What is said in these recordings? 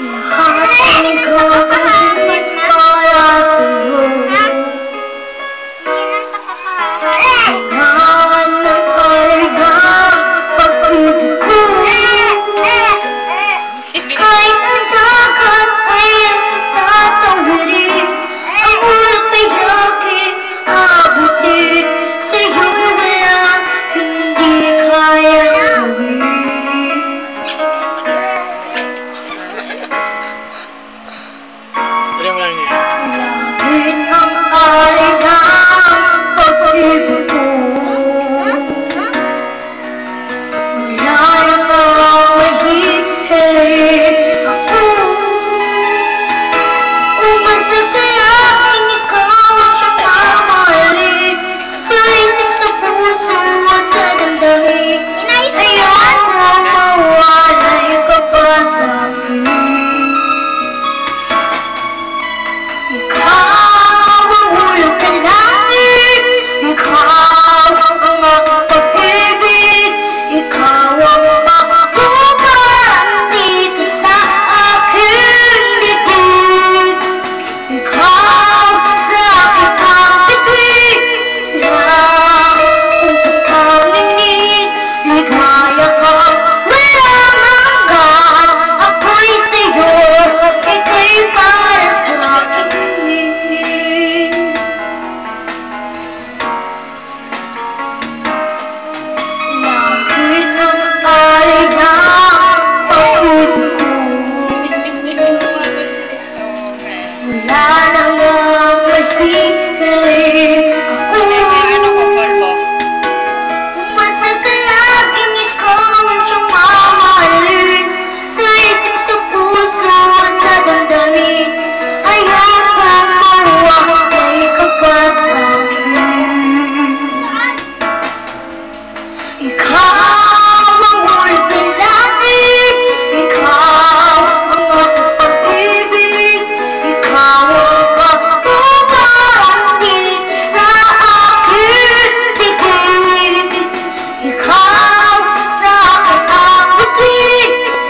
你好大哥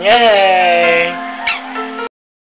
Yeah.